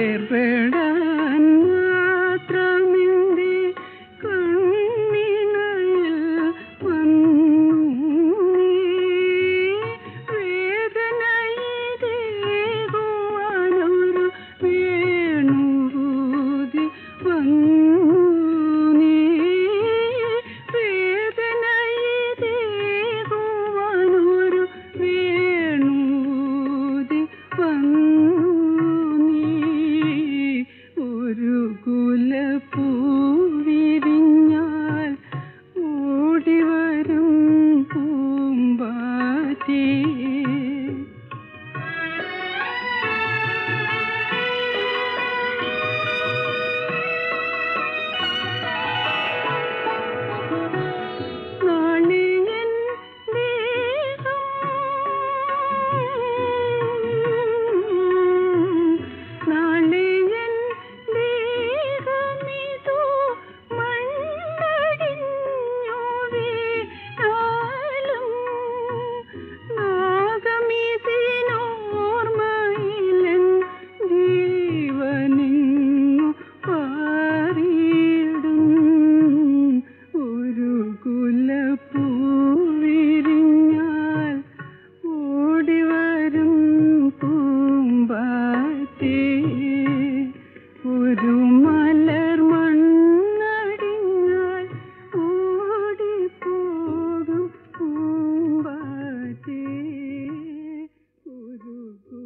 பேர்பேடா do